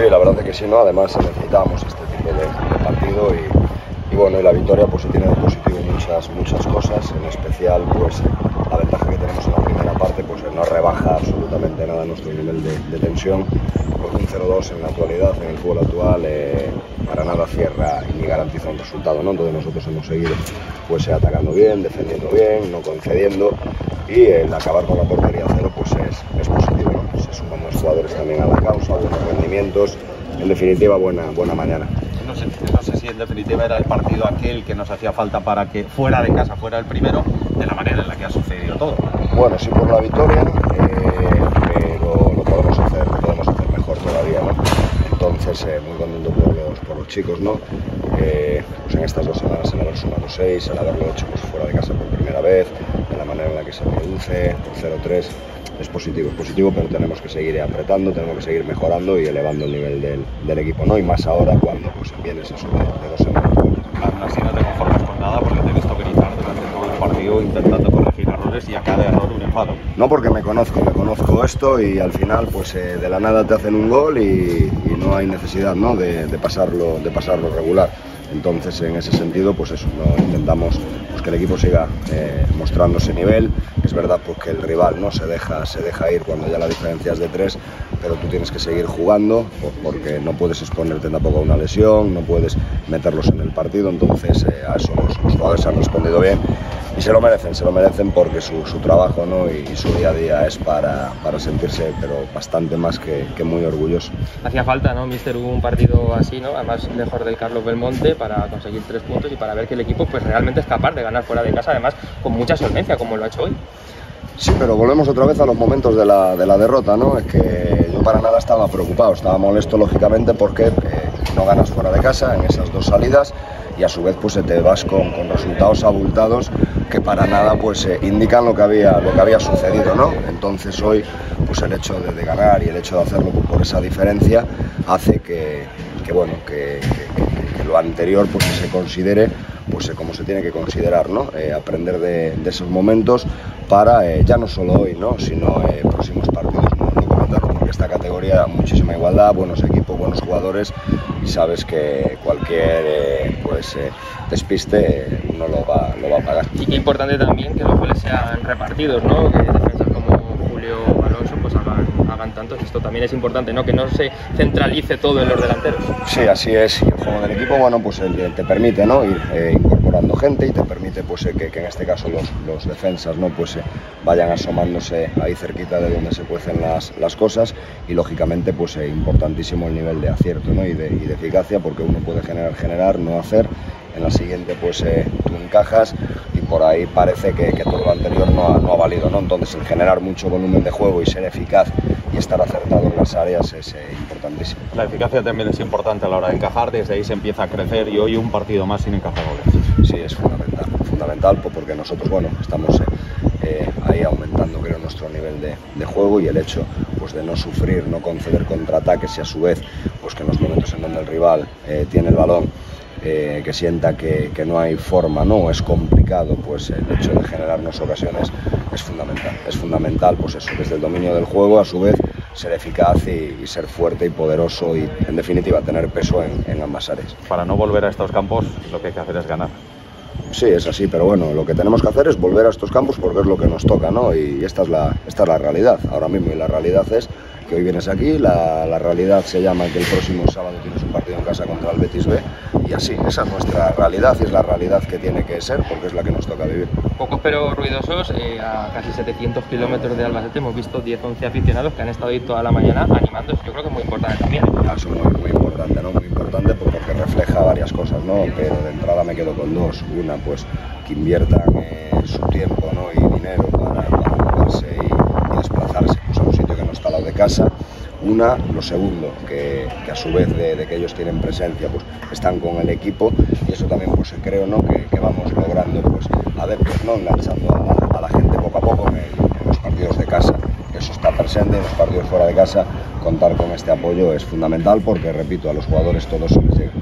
Sí, la verdad es que sí, ¿no? Además necesitábamos este tipo de, partido y, bueno, y la victoria pues tiene de positivo muchas, muchas cosas, en especial pues la ventaja que tenemos en la primera parte pues no rebaja absolutamente nada nuestro nivel de, tensión, porque un 0-2 en la actualidad, en el fútbol actual, eh, para nada cierra ni garantiza un resultado, ¿no? Entonces nosotros hemos seguido pues atacando bien, defendiendo bien, no concediendo y el acabar con la portería cero pues es, es positivo, ¿no? Se suman los jugadores también a la causa, en definitiva buena, buena mañana. No sé, no sé si en definitiva era el partido aquel que nos hacía falta para que fuera de casa fuera el primero, de la manera en la que ha sucedido todo. Bueno, sí por la victoria, eh, pero lo podemos hacer, lo podemos hacer mejor todavía, ¿no? Entonces, eh, muy contento por los, por los chicos, ¿no? Eh, pues en estas dos semanas el haber sumado seis, el haberlo hecho pues, fuera de casa por primera vez, de la manera en la que se produce, por 0-3, es positivo, es positivo, pero tenemos que seguir apretando, tenemos que seguir mejorando y elevando el nivel del, del equipo, ¿no? Y más ahora cuando pues, vienes eso de, de dos semanas. Aún así no te conformas con nada porque te he visto gritar durante todo el partido intentando corregir errores y a cada error un enfado. No porque me conozco, me conozco esto y al final pues eh, de la nada te hacen un gol y, y no hay necesidad ¿no? de, de, pasarlo, de pasarlo regular. Entonces, en ese sentido, pues eso, ¿no? intentamos pues, que el equipo siga eh, mostrando ese nivel. Es verdad pues, que el rival no se deja, se deja ir cuando ya la diferencia es de tres, pero tú tienes que seguir jugando porque no puedes exponerte tampoco a una lesión, no puedes meterlos en el partido. Entonces, eh, a eso los, los, jugadores han respondido bien y se lo merecen, se lo merecen porque su, su trabajo ¿no? y, su día a día es para, para sentirse pero bastante más que, que, muy orgulloso. Hacía falta, ¿no, Mister, un partido así, ¿no? además mejor del Carlos Belmonte para conseguir tres puntos y para ver que el equipo pues realmente es capaz de ganar fuera de casa, además con mucha solvencia como lo ha hecho hoy. Sí, pero volvemos otra vez a los momentos de la, de la derrota, ¿no? Es que yo para nada estaba preocupado, estaba molesto lógicamente porque eh, no ganas fuera de casa en esas dos salidas y a su vez pues te vas con, con resultados abultados que para nada pues eh, indican lo que había lo que había sucedido no entonces hoy pues el hecho de, ganar y el hecho de hacerlo por esa diferencia hace que, que bueno que, lo anterior pues se considere pues eh, como se tiene que considerar no eh, aprender de, esos momentos para ya no solo hoy no sino próximos partidos ¿no? porque esta categoría muchísima igualdad buenos equipos buenos jugadores y sabes que cualquier pues eh, despiste uno lo va, lo va a pagar. Y qué importante también que los goles sean repartidos, ¿no? Que defensas como Julio Alonso pues hagan, hagan tantos. Esto también es importante, ¿no? Que no se centralice todo en los delanteros. Sí, así es. Y el juego del equipo, bueno, pues te permite, ¿no? Ir eh, incorporando gente y te permite, pues, eh, que, que, en este caso los, los defensas, ¿no? Pues eh, vayan asomándose ahí cerquita de donde se cuecen las, las cosas y lógicamente, pues, importantísimo el nivel de acierto, ¿no? Y de, y de eficacia porque uno puede generar, generar, no hacer en la siguiente pues eh, tú encajas y por ahí parece que, que todo lo anterior no ha, no ha, valido, ¿no? Entonces el generar mucho volumen de juego y ser eficaz y estar acertado en las áreas es eh, importantísimo. La eficacia también es importante a la hora de encajar, desde ahí se empieza a crecer y hoy un partido más sin encajar goles. Sí, es fundamental, fundamental porque nosotros, bueno, estamos eh, ahí aumentando creo nuestro nivel de, juego y el hecho pues de no sufrir, no conceder contraataques y a su vez pues que en los momentos en donde el rival eh, tiene el balón eh, que sienta que, que, no hay forma, no es complicado, pues el hecho de generarnos ocasiones es fundamental. Es fundamental, pues eso, desde el dominio del juego, a su vez, ser eficaz y, ser fuerte y poderoso y, en definitiva, tener peso en, ambas áreas. Para no volver a estos campos, lo que hay que hacer es ganar. Sí, es así, pero bueno, lo que tenemos que hacer es volver a estos campos porque es lo que nos toca, ¿no? Y esta es la, esta es la realidad ahora mismo y la realidad es que hoy vienes aquí, la, la, realidad se llama que el próximo sábado tienes un partido en casa contra el Betis B y así, esa es nuestra realidad y es la realidad que tiene que ser porque es la que nos toca vivir. Pocos pero ruidosos, eh, a casi 700 kilómetros de Albacete hemos visto 10-11 aficionados que han estado ahí toda la mañana animando, yo creo que es muy importante también. Eso es muy, muy importante, ¿no? Muy importante porque refleja varias cosas, ¿no? Pero de entrada me quedo con dos. Una, pues que inviertan eh, su tiempo ¿no? y dinero para, para moverse y, y desplazarse no está al lado de casa. Una, lo segundo, que, a su vez de, que ellos tienen presencia, pues están con el equipo y eso también pues creo ¿no? que, vamos logrando pues adeptos, ¿no? enganchando a la, gente poco a poco en, los partidos de casa. Eso está presente en los partidos fuera de casa, contar con este apoyo es fundamental porque, repito, a los jugadores todos se les llega.